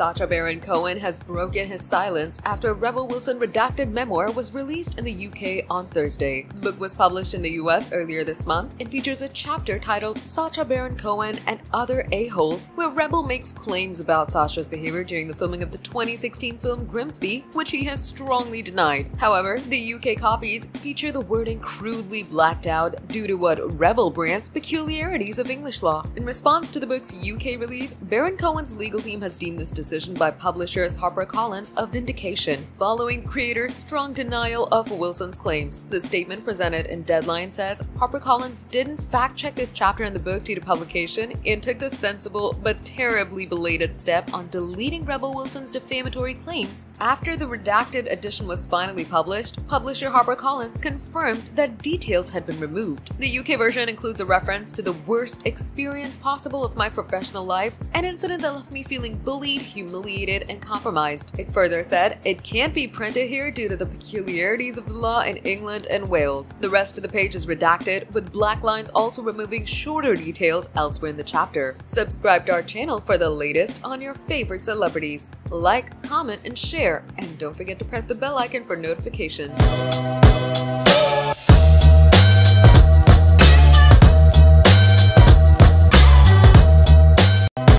Sacha Baron Cohen has broken his silence after Rebel Wilson redacted memoir was released in the UK on Thursday. The book was published in the US earlier this month and features a chapter titled Sacha Baron Cohen and Other A-Holes, where Rebel makes claims about Sacha's behavior during the filming of the 2016 film Grimsby, which he has strongly denied. However, the UK copies feature the wording crudely blacked out due to what Rebel brands peculiarities of English law. In response to the book's UK release, Baron Cohen's legal team has deemed this decision by publishers HarperCollins of vindication, following creator's strong denial of Wilson's claims. The statement presented in Deadline says HarperCollins didn't fact-check this chapter in the book due to publication and took the sensible but terribly belated step on deleting Rebel Wilson's defamatory claims. After the redacted edition was finally published, publisher HarperCollins confirmed that details had been removed. The UK version includes a reference to the worst experience possible of my professional life, an incident that left me feeling bullied, humiliated, and compromised. It further said, it can't be printed here due to the peculiarities of the law in England and Wales. The rest of the page is redacted, with black lines also removing shorter details elsewhere in the chapter. Subscribe to our channel for the latest on your favorite celebrities. Like, comment, and share, and don't forget to press the bell icon for notifications.